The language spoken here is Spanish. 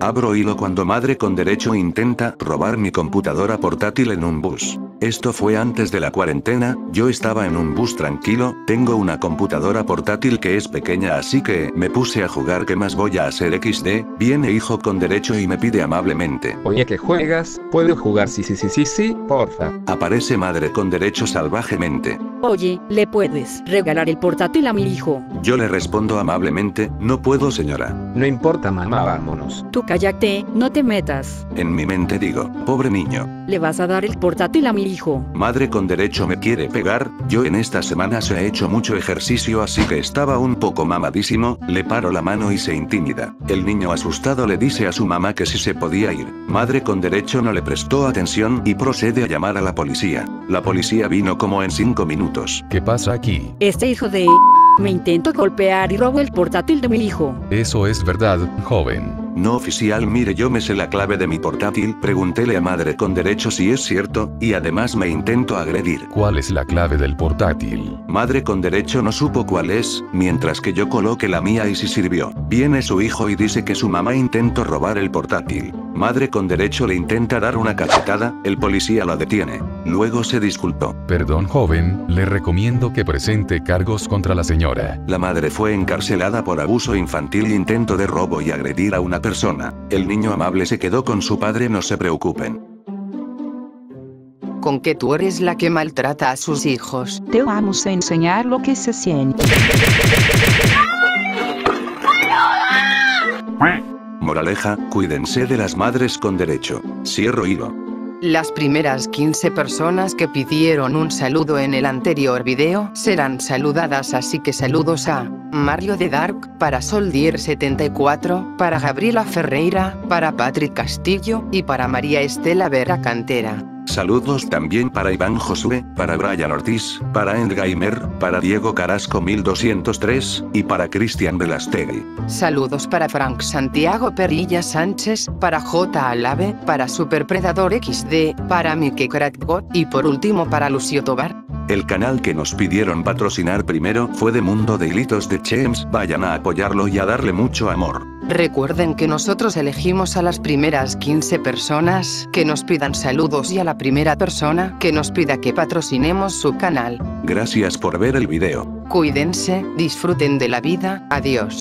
Abro hilo cuando madre con derecho intenta robar mi computadora portátil en un bus. Esto fue antes de la cuarentena, yo estaba en un bus tranquilo, tengo una computadora portátil que es pequeña así que me puse a jugar que más voy a hacer XD, viene hijo con derecho y me pide amablemente. Oye que juegas, puedo jugar sí sí sí sí sí, porfa. Aparece madre con derecho salvajemente. Oye, ¿le puedes regalar el portátil a mi hijo? Yo le respondo amablemente, no puedo señora. No importa mamá, vámonos. Tú cállate, no te metas. En mi mente digo, pobre niño. Le vas a dar el portátil a mi hijo. Madre con derecho me quiere pegar, yo en esta semana se ha hecho mucho ejercicio así que estaba un poco mamadísimo, le paro la mano y se intimida. El niño asustado le dice a su mamá que si se podía ir. Madre con derecho no le prestó atención y procede a llamar a la policía. La policía vino como en 5 minutos. ¿Qué pasa aquí? Este hijo de... Me intento golpear y robo el portátil de mi hijo. Eso es verdad, joven. No oficial mire yo me sé la clave de mi portátil, pregúntele a madre con derecho si es cierto, y además me intento agredir. ¿Cuál es la clave del portátil? Madre con derecho no supo cuál es, mientras que yo coloqué la mía y si sirvió. Viene su hijo y dice que su mamá intentó robar el portátil. Madre con derecho le intenta dar una cachetada, el policía la detiene. Luego se disculpó. Perdón joven, le recomiendo que presente cargos contra la señora. La madre fue encarcelada por abuso infantil e intento de robo y agredir a una persona. El niño amable se quedó con su padre, no se preocupen. Con que tú eres la que maltrata a sus hijos. Te vamos a enseñar lo que se siente. Moraleja, cuídense de las madres con derecho. Cierro hilo. Las primeras 15 personas que pidieron un saludo en el anterior video serán saludadas así que saludos a Mario de Dark, para Soldier74, para Gabriela Ferreira, para Patrick Castillo y para María Estela Vera Cantera. Saludos también para Iván Josué, para Brian Ortiz, para Endgamer, para Diego Carasco 1203, y para Cristian Velastegui. Saludos para Frank Santiago Perilla Sánchez, para J. Alave, para Superpredador XD, para Mike Crackbot y por último para Lucio Tobar. El canal que nos pidieron patrocinar primero fue de Mundo de Hilitos de Chems, vayan a apoyarlo y a darle mucho amor. Recuerden que nosotros elegimos a las primeras 15 personas que nos pidan saludos y a la primera persona que nos pida que patrocinemos su canal. Gracias por ver el video. Cuídense, disfruten de la vida, adiós.